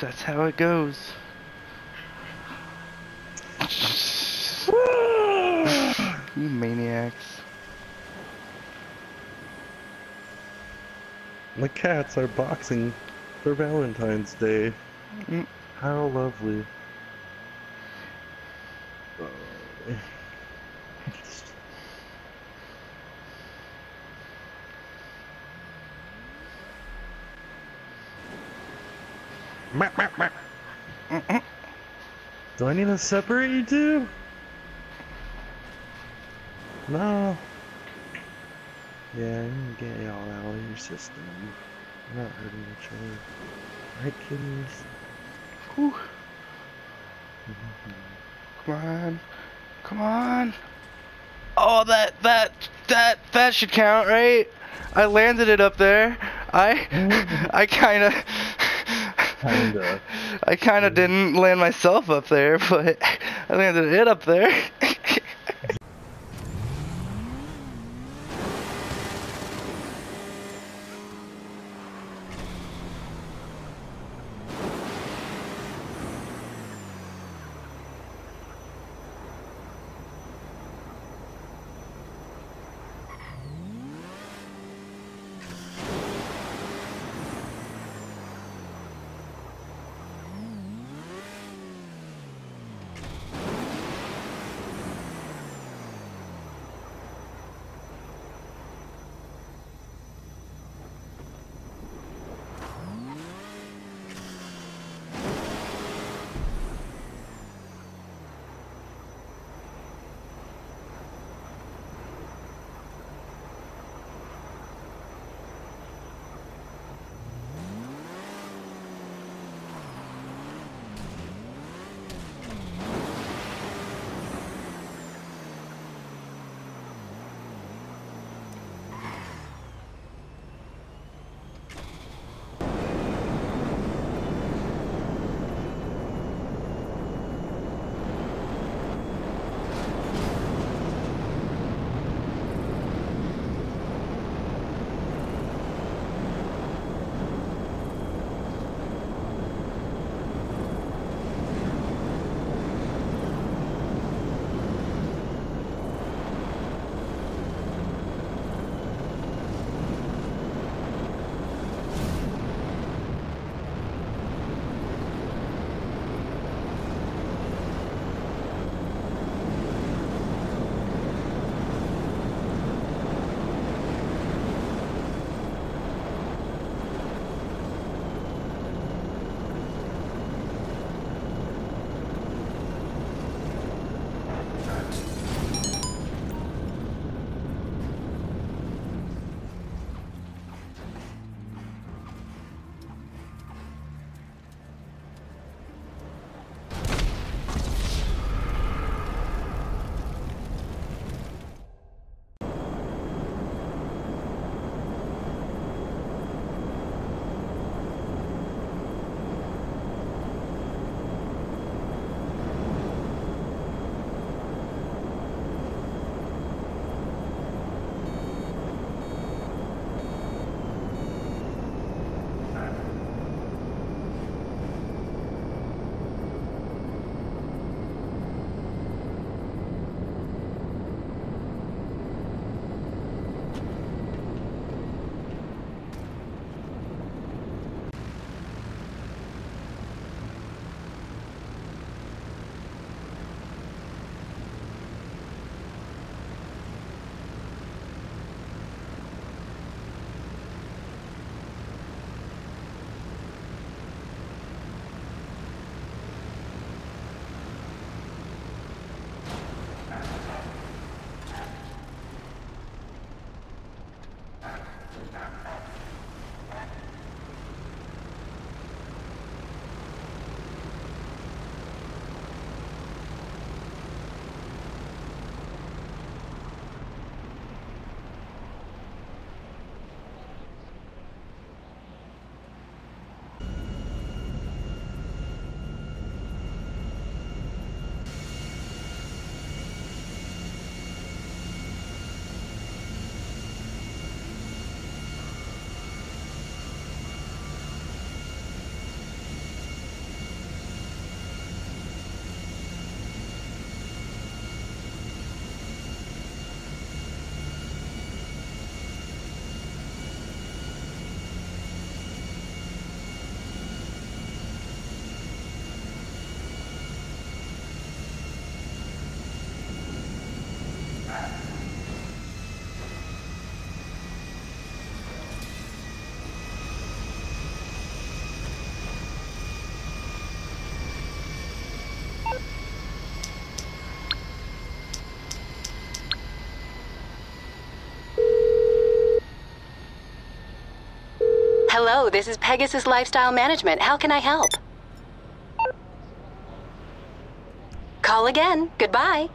That's how it goes. you maniacs. The cats are boxing for Valentine's Day. Mm. How lovely. Do I need to separate you two? No. Yeah, I'm gonna get y'all out of your system. We're not hurting each other. Right, kitties? Whew. Come on. Come on. Oh, that, that, that, that should count, right? I landed it up there. I, I kinda, Kinda. I kinda didn't land myself up there, but I landed it up there. Hello, this is Pegasus Lifestyle Management. How can I help? Call again. Goodbye.